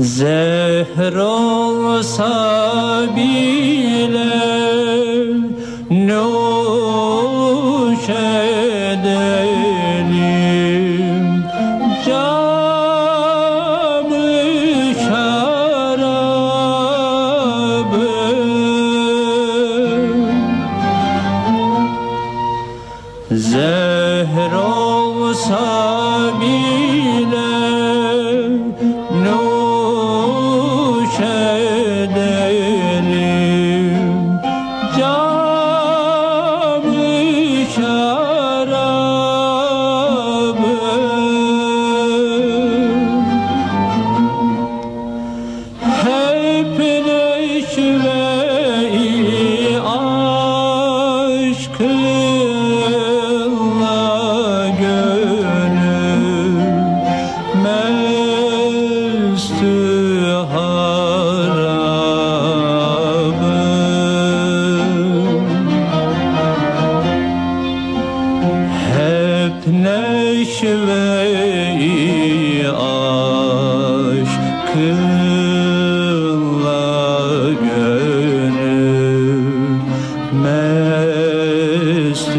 Zehr olsa bile nuş edelim. Camı şarabı. Zehr olsa bile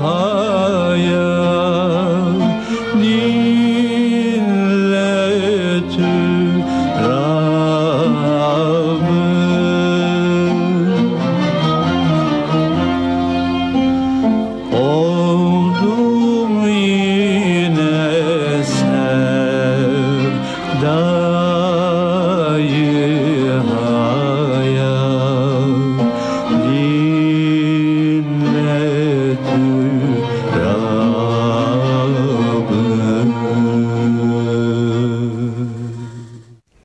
Baha